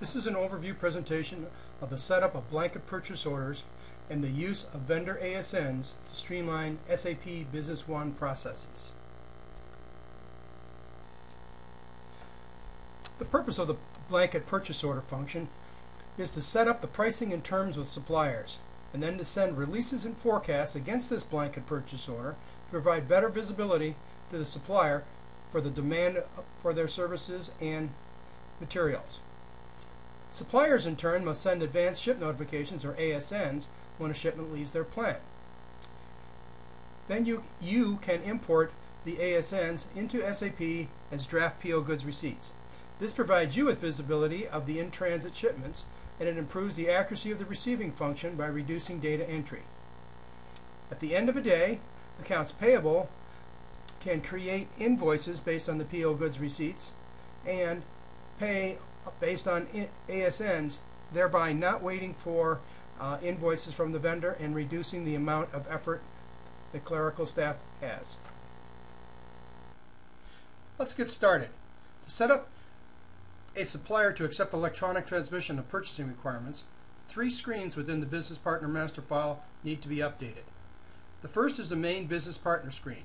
This is an overview presentation of the setup of blanket purchase orders and the use of vendor ASNs to streamline SAP Business One processes. The purpose of the blanket purchase order function is to set up the pricing and terms with suppliers and then to send releases and forecasts against this blanket purchase order to provide better visibility to the supplier for the demand for their services and materials. Suppliers, in turn, must send advanced ship notifications, or ASNs, when a shipment leaves their plant. Then you, you can import the ASNs into SAP as draft PO goods receipts. This provides you with visibility of the in-transit shipments, and it improves the accuracy of the receiving function by reducing data entry. At the end of a day, accounts payable can create invoices based on the PO goods receipts and pay based on ASNs, thereby not waiting for uh, invoices from the vendor and reducing the amount of effort the clerical staff has. Let's get started. To set up a supplier to accept electronic transmission of purchasing requirements, three screens within the Business Partner Master File need to be updated. The first is the main Business Partner screen.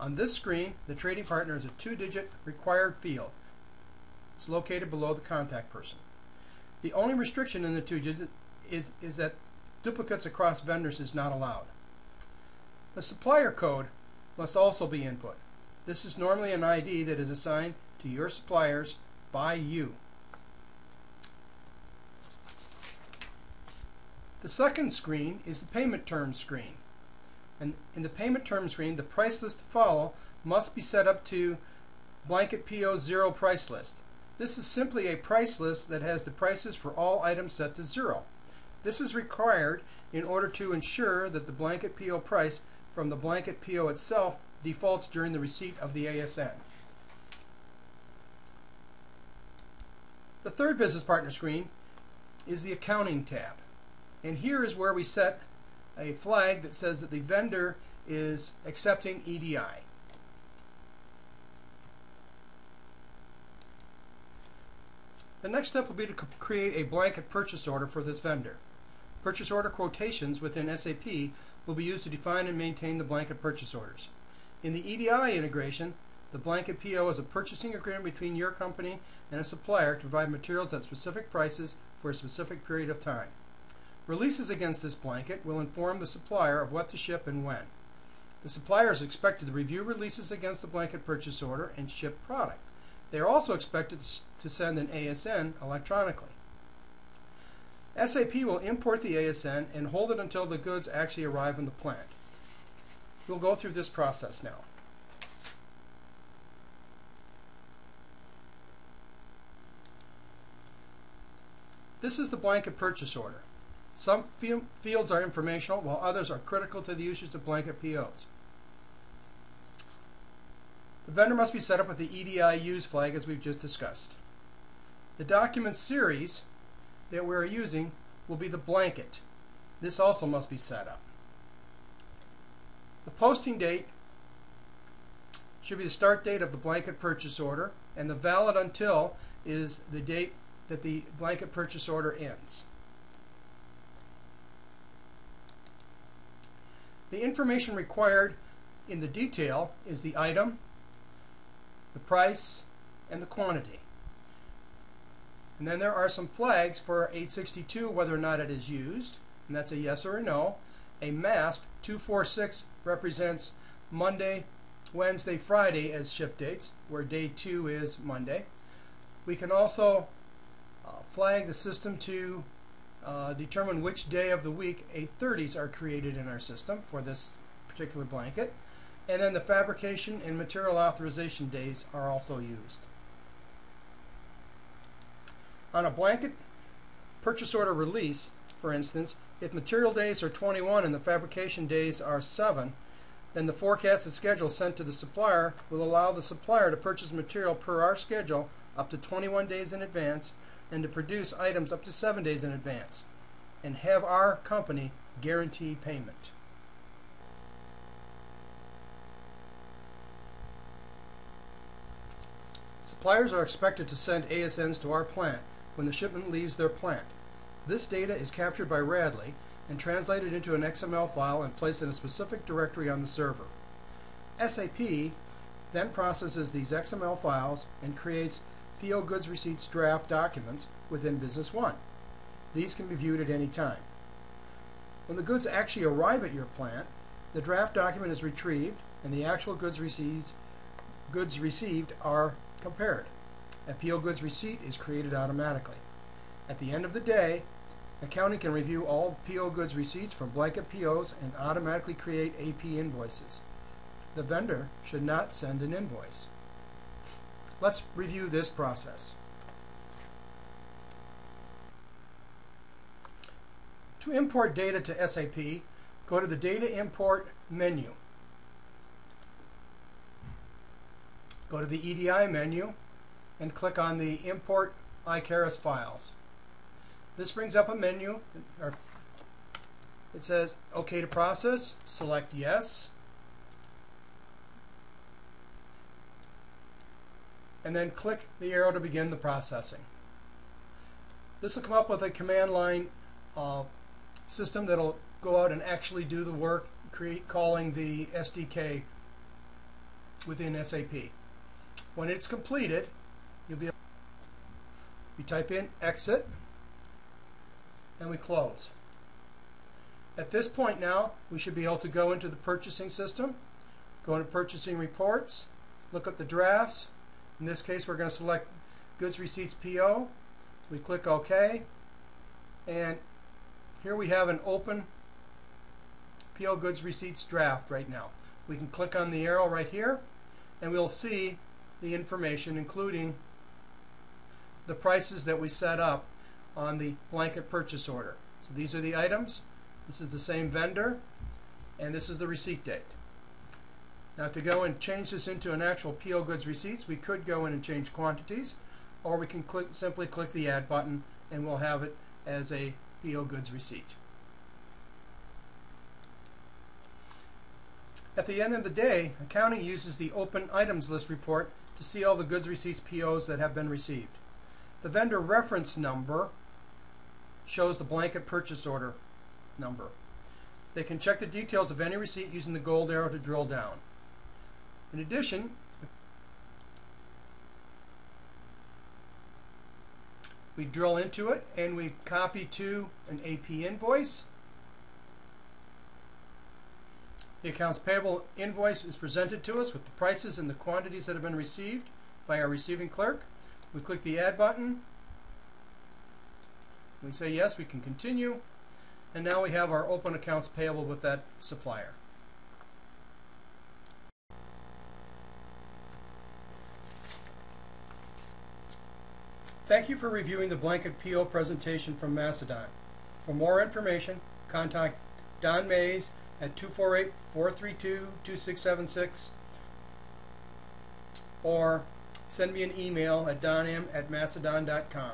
On this screen, the trading partner is a two-digit required field. It's located below the contact person. The only restriction in the two digits is, is that duplicates across vendors is not allowed. The supplier code must also be input. This is normally an ID that is assigned to your suppliers by you. The second screen is the payment terms screen. And in the payment terms screen, the price list to follow must be set up to blanket PO zero price list. This is simply a price list that has the prices for all items set to zero. This is required in order to ensure that the blanket PO price from the blanket PO itself defaults during the receipt of the ASN. The third business partner screen is the accounting tab. And here is where we set a flag that says that the vendor is accepting EDI. The next step will be to create a blanket purchase order for this vendor. Purchase order quotations within SAP will be used to define and maintain the blanket purchase orders. In the EDI integration, the blanket PO is a purchasing agreement between your company and a supplier to provide materials at specific prices for a specific period of time. Releases against this blanket will inform the supplier of what to ship and when. The supplier is expected to review releases against the blanket purchase order and ship product. They are also expected to send an ASN electronically. SAP will import the ASN and hold it until the goods actually arrive in the plant. We'll go through this process now. This is the blanket purchase order. Some fields are informational while others are critical to the usage of blanket POs. The vendor must be set up with the EDI use flag as we've just discussed. The document series that we're using will be the blanket. This also must be set up. The posting date should be the start date of the blanket purchase order, and the valid until is the date that the blanket purchase order ends. The information required in the detail is the item, the price, and the quantity. And then there are some flags for 862, whether or not it is used, and that's a yes or a no. A mask 246 represents Monday, Wednesday, Friday as ship dates, where day two is Monday. We can also uh, flag the system to uh, determine which day of the week 830s are created in our system for this particular blanket. And then the fabrication and material authorization days are also used. On a blanket purchase order release, for instance, if material days are 21 and the fabrication days are 7, then the forecasted schedule sent to the supplier will allow the supplier to purchase material per our schedule up to 21 days in advance and to produce items up to 7 days in advance and have our company guarantee payment. Suppliers are expected to send ASNs to our plant when the shipment leaves their plant. This data is captured by Radley and translated into an XML file and placed in a specific directory on the server. SAP then processes these XML files and creates PO goods receipts draft documents within Business One. These can be viewed at any time. When the goods actually arrive at your plant, the draft document is retrieved and the actual goods received, goods received are compared. A PO goods receipt is created automatically. At the end of the day, accounting can review all PO goods receipts from blanket POs and automatically create AP invoices. The vendor should not send an invoice. Let's review this process. To import data to SAP, go to the Data Import menu. Go to the EDI menu and click on the Import iCaris files. This brings up a menu. It says OK to process. Select Yes. And then click the arrow to begin the processing. This will come up with a command line uh, system that'll go out and actually do the work, create calling the SDK within SAP. When it's completed, you'll be we type in exit and we close. At this point now, we should be able to go into the purchasing system, go into purchasing reports, look at the drafts. In this case, we're going to select goods receipts PO. We click OK, and here we have an open PO goods receipts draft right now. We can click on the arrow right here and we'll see the information including the prices that we set up on the blanket purchase order. So these are the items, this is the same vendor, and this is the receipt date. Now to go and change this into an actual PO goods receipts, we could go in and change quantities, or we can click, simply click the add button and we'll have it as a PO goods receipt. At the end of the day, accounting uses the open items list report to see all the goods receipts POs that have been received. The vendor reference number shows the blanket purchase order number. They can check the details of any receipt using the gold arrow to drill down. In addition, We drill into it and we copy to an AP invoice. The accounts payable invoice is presented to us with the prices and the quantities that have been received by our receiving clerk. We click the add button. We say yes, we can continue. And now we have our open accounts payable with that supplier. Thank you for reviewing the blanket PO presentation from Mascidon. For more information, contact Don Maes at 248-432-2676 or send me an email at donm at mascidon.com.